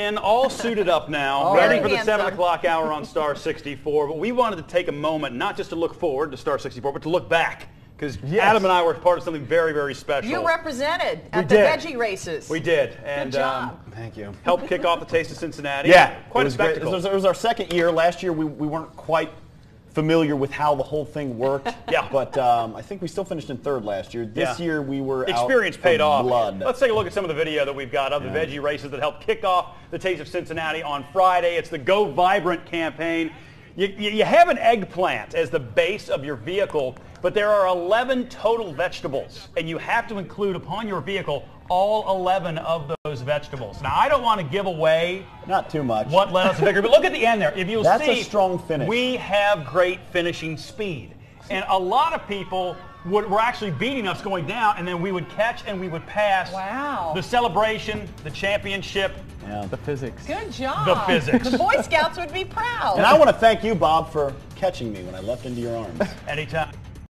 in, all suited up now, Oh, ready for the handsome. 7 o'clock hour on Star 64. But we wanted to take a moment, not just to look forward to Star 64, but to look back. Because Yes. Adam and I were part of something very, very special. You represented at We the did. veggie races. we did. And job. Um, Thank you. helped kick off the Taste of Cincinnati. Yeah, Quite it a was great. spectacle. It was, it was our second year. Last year we, we weren't quite familiar with how the whole thing worked. Yeah. But um, I think we still finished in third last year. This Yeah. year we were Experience paid off. Blood. Let's take a look at some of the video that we've got of the Yeah. veggie races that helped kick off the Taste of Cincinnati on Friday. It's the Go Vibrant campaign. You, you you have an eggplant as the base of your vehicle, but there are 11 total vegetables, and you have to include upon your vehicle all 11 of those vegetables. Now, I don't want to give away Not too much. what led us to victory. But look at the end there. If you'll That's a see, strong finish. We have great finishing speed, and a lot of people would, were actually beating us going down, and then we would catch and we would pass. Wow. The celebration, the championship, Yeah. The physics. Good job. The physics. The Boy Scouts would be proud. And I want to thank you, Bob, for catching me when I leapt into your arms. anytime.